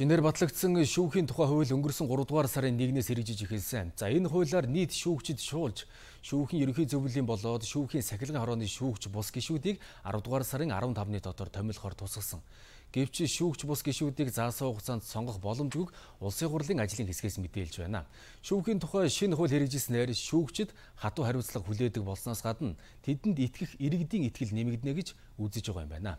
Шинээр батлагдсан шүүхийн тухай хууль өнгөрсөн 3 дугаар сарын 1-ээс хэрэгжиж эхэлсэн. За энэ хуулиар нийт шүүгчид шуулж шүүхийн ерөнхий зөвлөлийн болоод шүүхийн сахилгын хорооны шүүгч бус гишүүдийг 10 дугаар сарын 15-ны дотор томилохоор тусгасан. Гэвч шүүгч бус гишүүдийг заасан хугацаанд сонгох боломжгүй улсын хурлын ажлын хэсгээс мэдээлж байна. Шүүхийн тухай шинэ хууль хэрэгжижснээр шүүгчид хатуу хариуцлага хүлээдэг болсноос гадна тэдэнд итгэх иргэдийн итгэл нэмэгдэнэ гэж үзэж байгаа юм байна.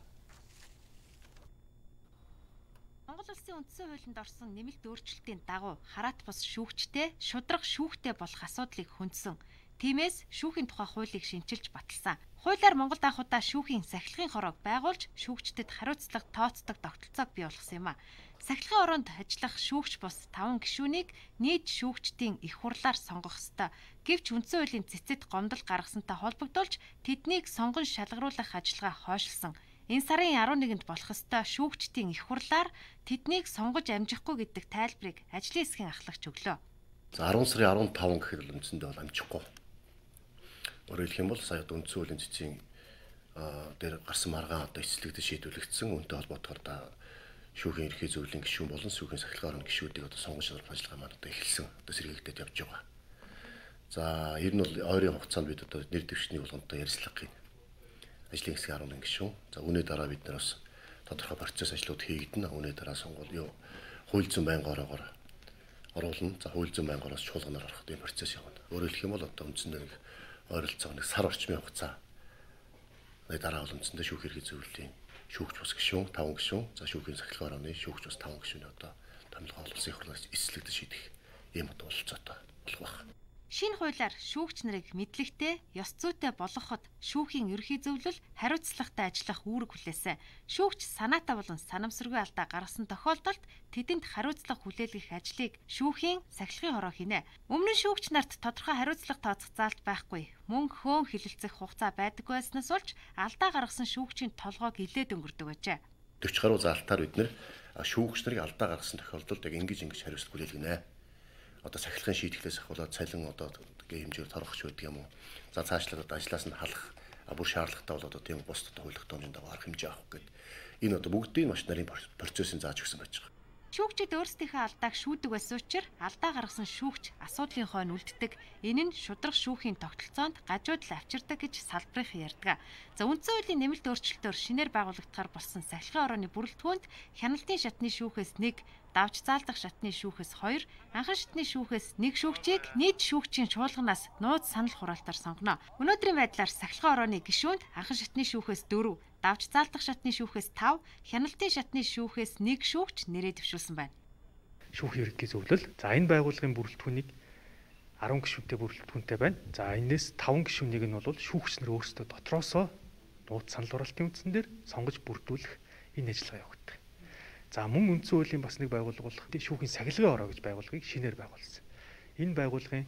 Улсын үндсэн хуулинд орсон нэмэлт өөрчлөлтийн дагуу хараат бус шүүгчтэй шудрах шүүхтэй болох асуудлыг хөндсөн. Тиймээс шүүхийн тухай хуулийг шинчилж баталсан. Хуулиар Монголд анхудаа шүүхийн сахилгын хороог байгуулж шүүгчдэд хариуцлага тооцдог тогтолцоог бий болгосон юм а. Сахилгын ороонд ажиллах шүүгч бус 5 гишүүнийг нийт шүүгчдийн их хурлаар сонгох ёстой. Гэвч үндсэн хуулийн цэцэд гомдол гаргасантай холбогдуулж тэднийг сонгон шалгаруулах ажиллагаа хойшлсон. Энэ сарын 11-нд болох ёстой шүүгчдийн их хурлаар тэднийг сонгож амжихгүй гэдэг тайлбарыг ажлын хэсгийн ахлагч өглөө. За 10 сарын 15 гэхэд бол үндсэндээ бол амжихгүй. Өөрөөр хэлэх юм бол сая үндсэн хуулийн цэцгийн дээр гарсан маргаан одоо эцэлэгдэж шийдвэрлэгдсэн үнтэй холбоотойгоор да шүүхийн ерхий зөвлөлийн гишүүн болон шүүхийн сахилгын орон гишүүдийг одоо сонгож шалгах ажиллагаа маань одоо эхэлсэн. Одоо сэргийгдээд явж байгаа. За ер нь бол ойрын хугацаанд бид одоо нэр дэвшний болгонтой ярилцлага хийн ажлын хэсгийн 11 гишүүн. За үүний дараа бид нар бас тодорхой процесс ажлууд хийгдэнэ. Үүний дараа сонгуул юу хууль зүйн байнга ороогоор оруулна. За хууль зүйн байнгоороос чуулганаар орох энэ процесс явна. Өөрөөр хэлэх юм бол одоо үндсэндээ нэг ойролцоо нэг сар орчмын хугацаа. Дараа бол үндсэндээ шүүх хэрэг зөвлөлийн шүүгч бас гишүүн 5 гишүүн. За шүүхийн сахилгын орны шүүгч бас 5 гишүүний одоо томилгоо олсон хурлаас эслэгдэж шийдэх ийм одоо уулзаатай болох байна. Шинэ хуулиар шүүгч нарыг мэдлэгтэй, ёс зүйтэй болгоход шүүхийн ерхий зөвлөл хариуцлагатай ажиллах үүрэг хүлээсэн. Шүүгч санаатаа болон санамсаргүй алдаа гаргасан тохиолдолд тэдэнд хариуцлага хүлээлгэх ажлыг шүүхийн сахилгын хороо хийнэ. Өмнө нь шүүгч нарт тодорхой хариуцлага тооцох заалт байхгүй. Мөнгө хөөн хилэлцэх хугацаа байдаг байснаас болж алдаа гаргасан шүүгчийн толгойг илээд өнгөрдөг байжээ. 40 гаруй заалтаар бид нэр шүүгч нарыг алдаа гаргасан тохиолдолд яг ингэж ингэж хариуцлага хүлээлгэнэ одоо сахилгын шийтгэлээс ахуулаад цалин одоо гээ хэмжээр торгохч байдаг юм уу. За цаашлаад одоо ажлаас нь халах бүр шаардлагатай бол одоо тийм бус одоо хууль тогтоомжинд арга хэмжээ авах гэдэг. Энэ одоо бүгдийг маш нарын процессын зааж өгсөн байж байгаа. Шүүгчид өөрсдийнхөө алдааг шүүдэг байсан учраас алдаа гаргасан шүүгч асуудлын хойно үлддэг. Энэ нь шудрах шүүхийн тогтолцоонд гажууд л авчирдаг гэж салбарынх ярьдаг. За үндсэн хуулийн нэмэлт өөрчлөлтөөр шинээр байгуулагдахаар болсон сахилгын орооны бүрэлдэхүүнд хяналтын шатны шүүхээс нэг давж заалдах шатны шүүхээс 2, анхан шатны шүүхээс 1 шүүгчийг нийт шүүгчийн чуулганаас нууц санал хураалтаар сонгоно. Өнөөдрийн байдлаар сахилгын орооны гишүүнд анхан шатны шүүхээс 4, давж заалдах шатны шүүхээс 5, хяналтын шатны шүүхээс 1 шүүгч нэрээ дэвшүүлсэн байна. Шүүхийн ерөнхий зөвлөл. За энэ байгууллагын бүрэлдэхүүнийг 10 гишүүнтэй бүрэлдэхүүнтэй байна. За энэс 5 гишүүнийг нь бол шүүгч нар өөрсдөө дотроосоо нууц санал хураалтын үндсэн дээр сонгож бүрдүүлэх энэ ажиллагаа явагддаг. За мөн үндсэн хуулийн бас нэг байгууллага болох шүүхийн сахилгын ороо гэж байгууллагыг шинээр байгуулсан. Энэ байгууллагын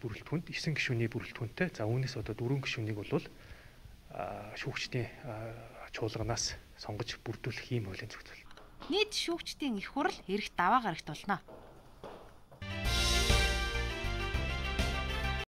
бүрэлдэхүүнд 9 гишүүний бүрэлдэхүүнтэй. За үүнээс одоо 4 гишүүнийг бол шүүгчдийн чуулганаас сонгож бүрдүүлэх ийм хуулийн зөвлөл. Нийт шүүгчдийн их хурал эрэх даваа гарагт болно.